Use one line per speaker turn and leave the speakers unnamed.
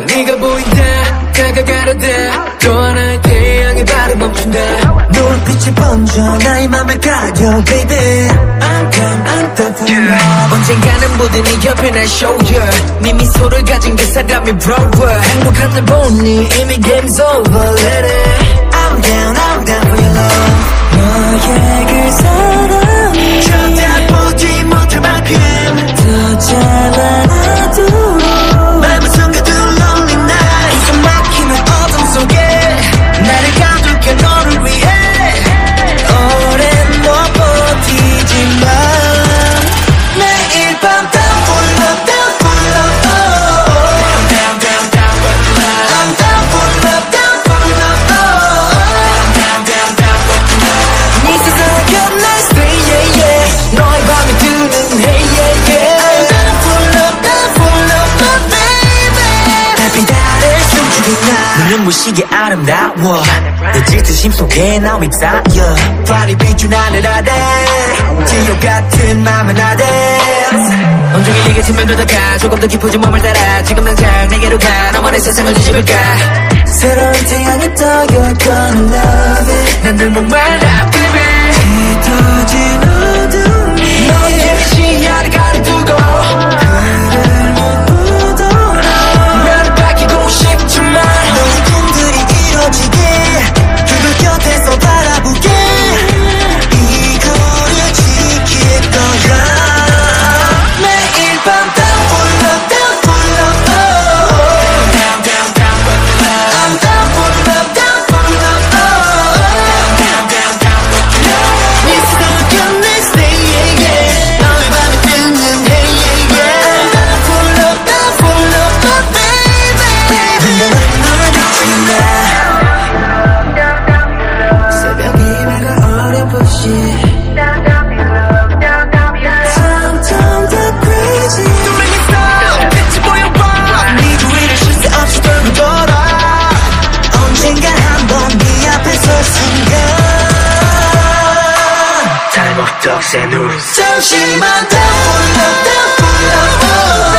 네가 보인다 다가가려다 또 하나의 태양이 발을 멈춘다
눈빛이 번져 나의 맘을 가려 baby. I'm come I'm done for love
언젠가는 모든 네 옆에 날 shoulder 네 미소를 가진 그 사람이 brother 행복한 날 보니 이미 game's over let it
눈부시게 아름다워 내 질투심 속에 나 휩싸여. 발이 비춘 하늘 아래 지옥 같은 맘은 아래
온종일 네가 스며들다가 조금 더 깊어진 몸을 따라. 지금 당장 내게로 가. 너만의 세상을 뒤집을까?
새로운 태양이 떠 You're gonna love it.
난늘 목말라
And news
잠시만 love down for love